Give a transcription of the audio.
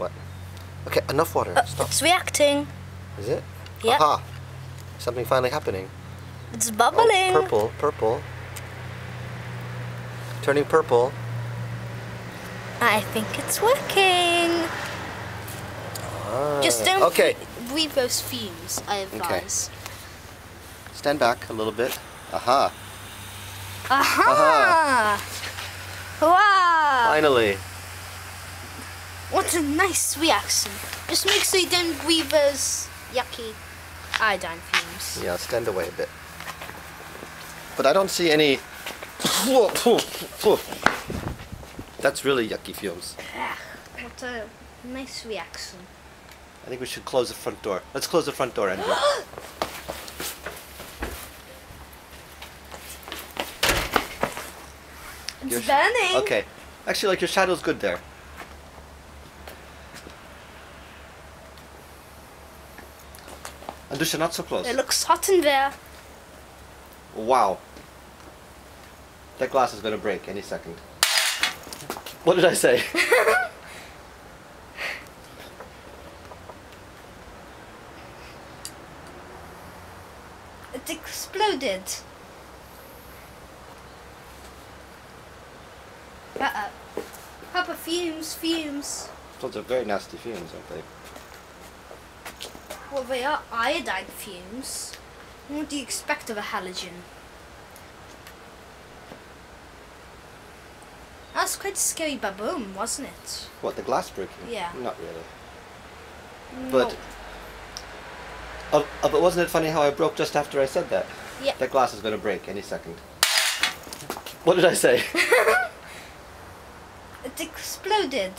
What? Okay, enough water. Uh, Stop. it's reacting. Is it? Yep. Aha. Something finally happening. It's Oh, bubbling. purple, purple. Turning purple. I think it's working. Ah, Just don't Okay, bre- breathe those fumes, I advise. stand back a little bit. Aha. Aha! Wow! Finally. What a nice reaction. Just make sure you don't breathe those yucky iodine fumes. Yeah, stand away a bit. But I don't see any. That's really yucky fumes. Ah, what a nice reaction. I think we should close the front door. Let's close the front door, Andrew. It's burning. Okay. Actually, like your shadow's good there. Andusha, not so close. It looks hot in there. Wow. That glass is going to break any second. What did I say? It exploded. Uh-oh. Papa, fumes, fumes. Those are very nasty fumes, aren't they? Well, they are iodine fumes. What do you expect of a halogen? That was quite a scary baboon, wasn't it? What, the glass breaking? Yeah. Not really. But, No. uh, uh, but wasn't it funny how I broke just after I said that? Yeah. That glass is going to break any second. What did I say? It exploded.